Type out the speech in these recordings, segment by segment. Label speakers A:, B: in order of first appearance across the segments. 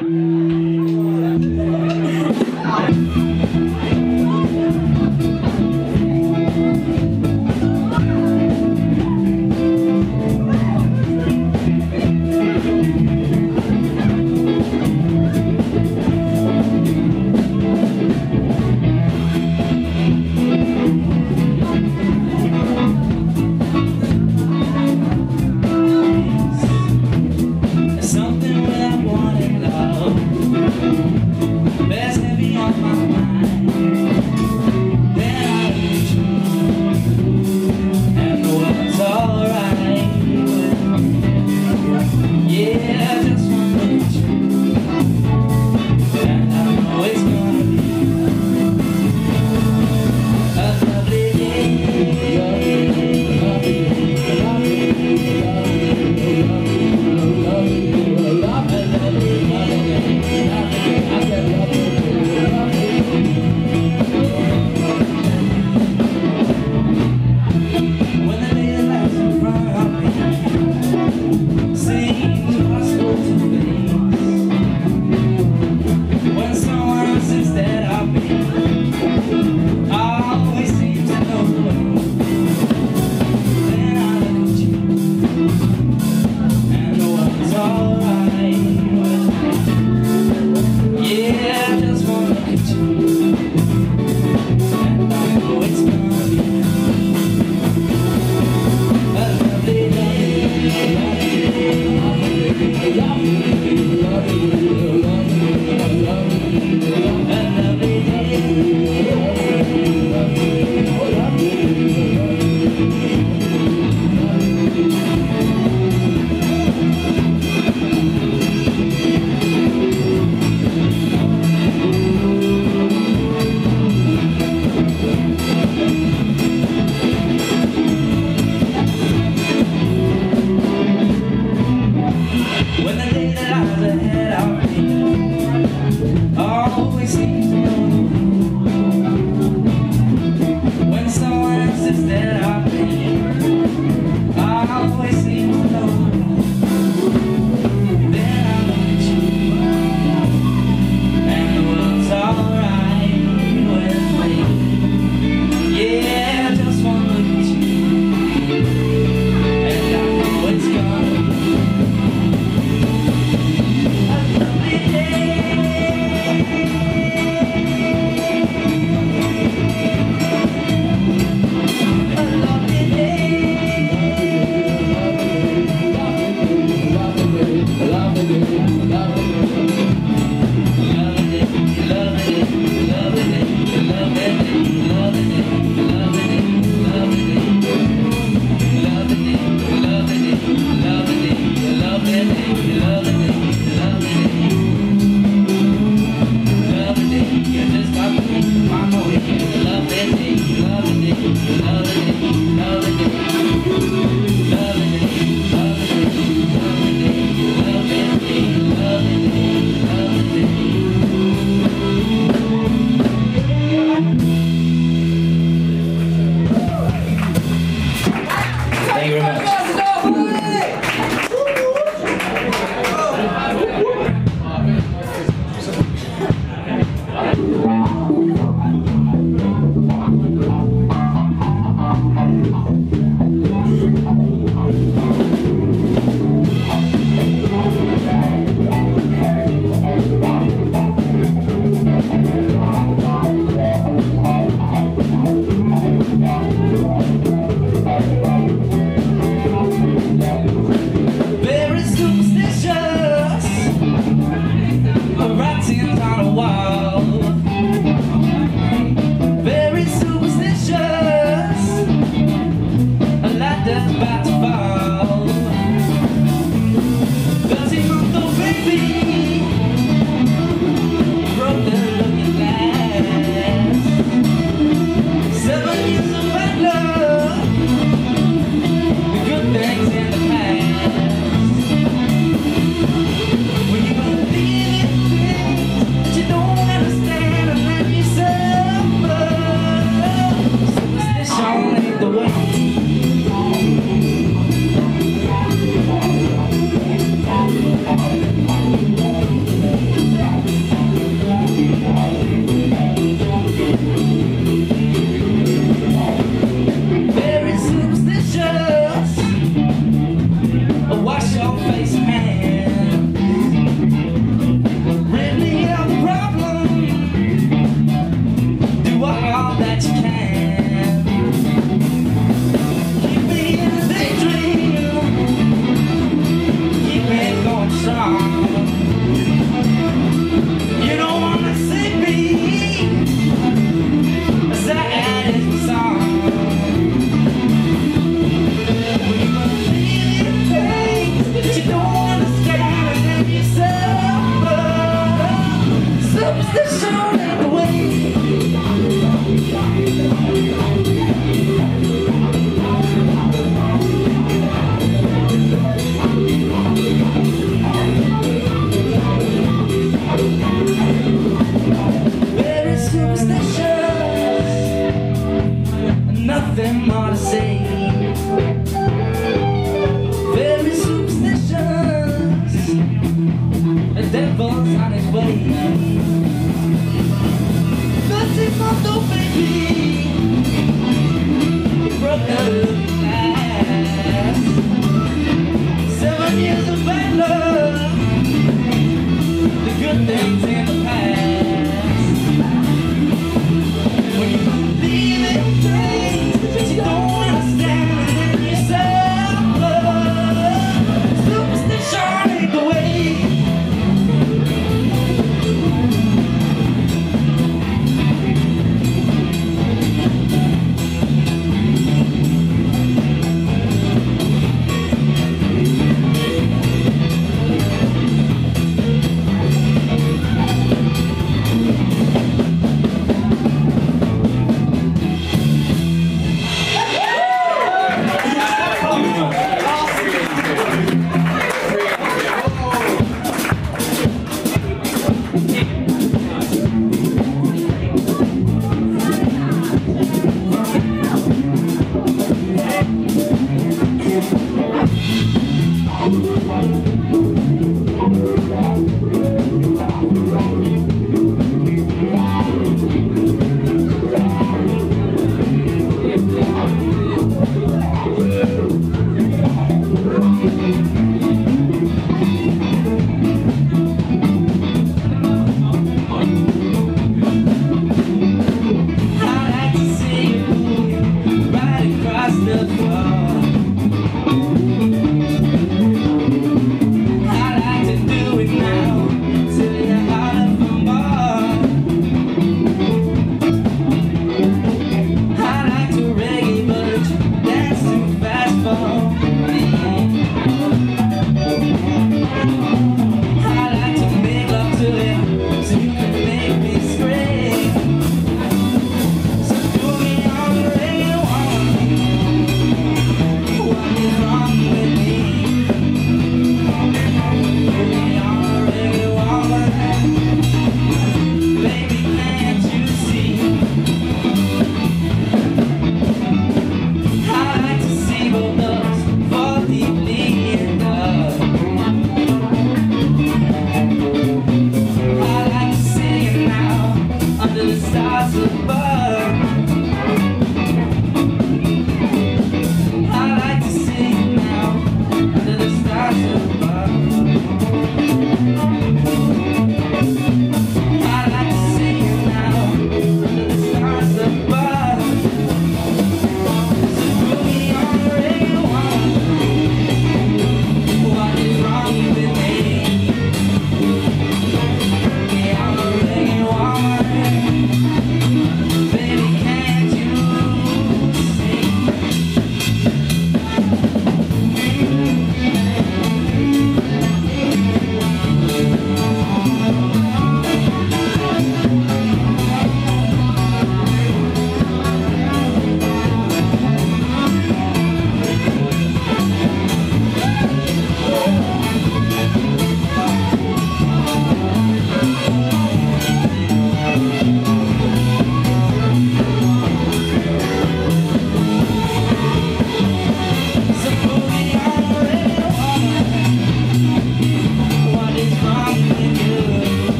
A: Something without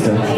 B: Rainy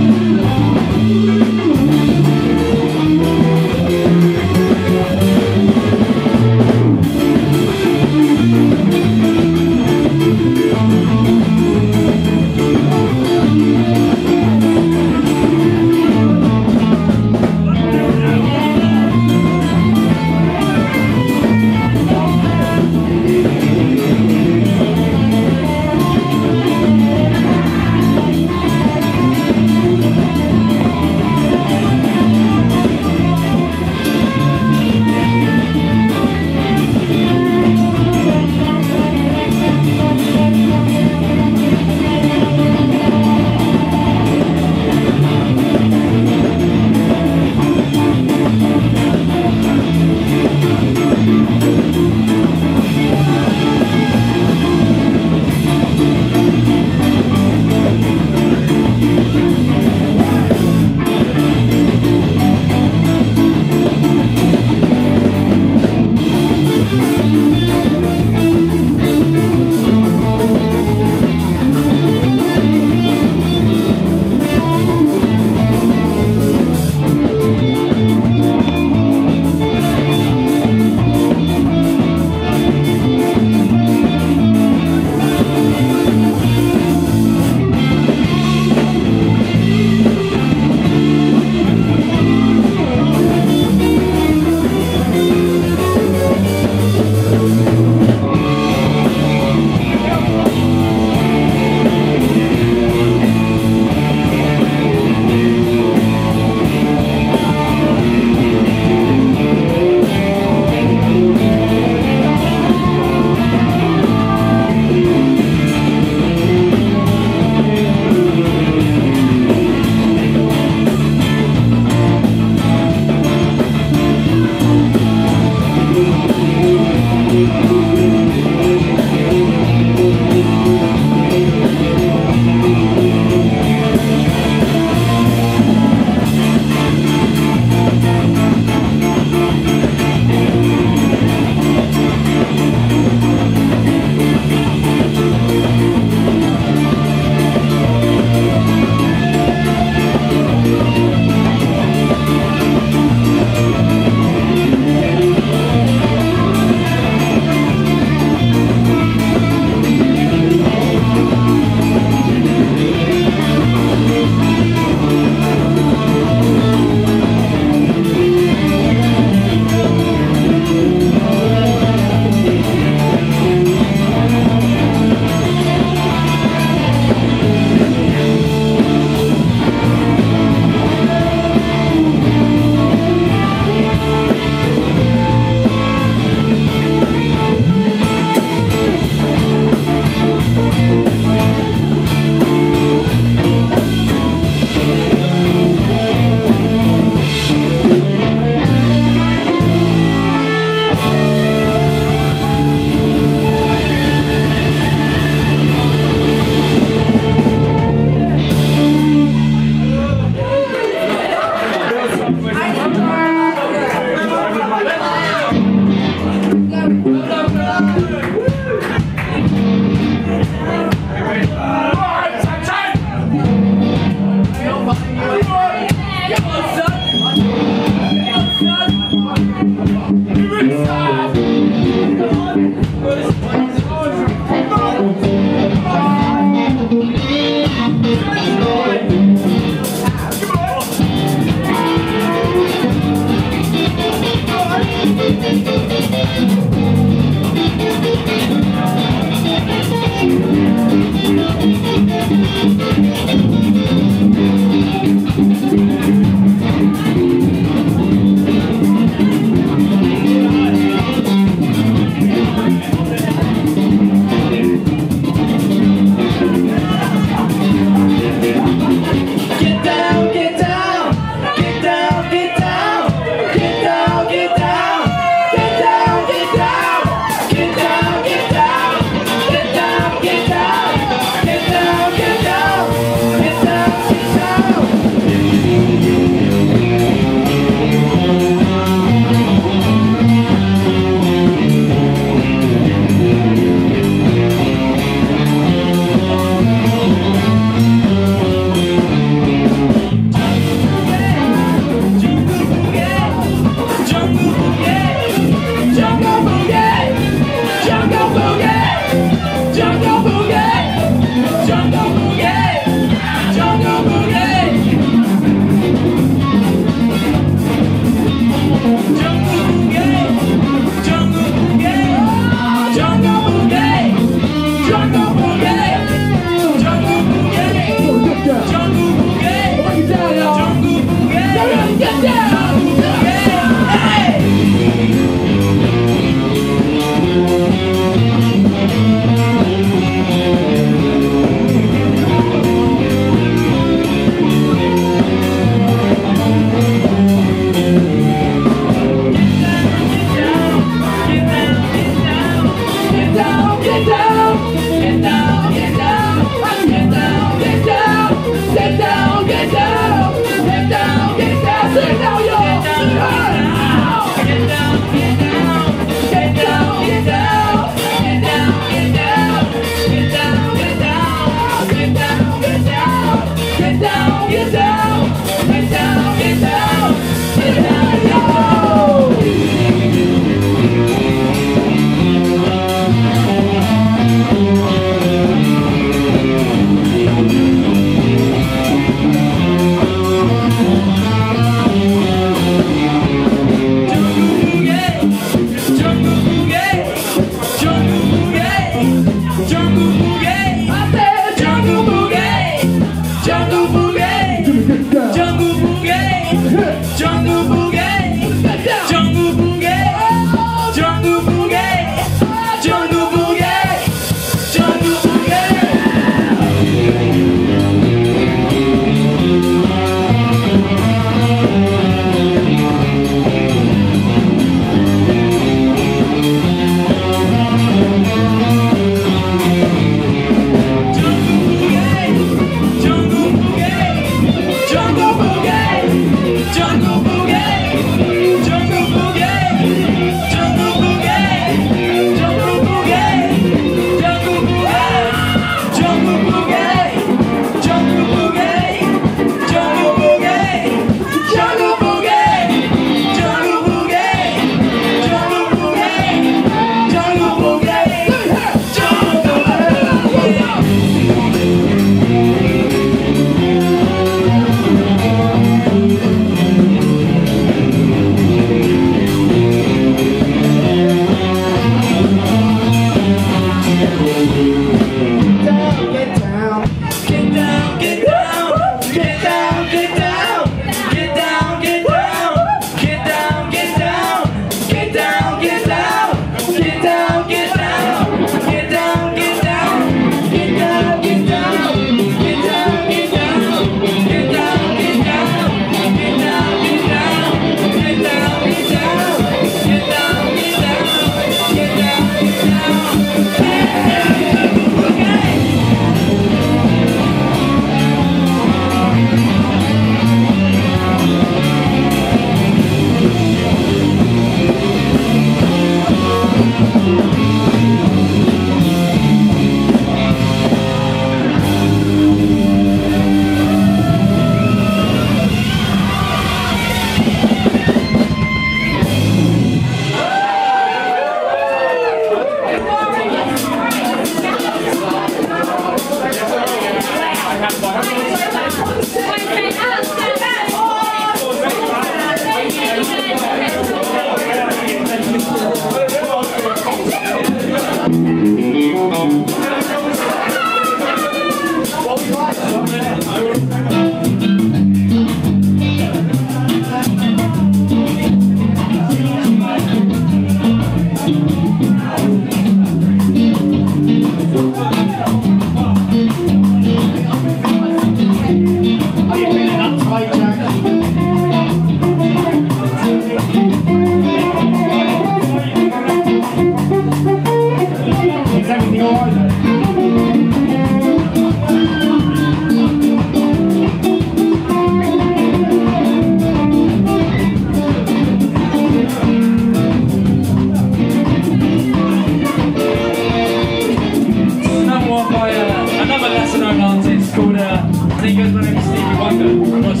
B: song on.
C: It's
A: called, uh, I think it goes by
C: the
A: Stevie Wonder.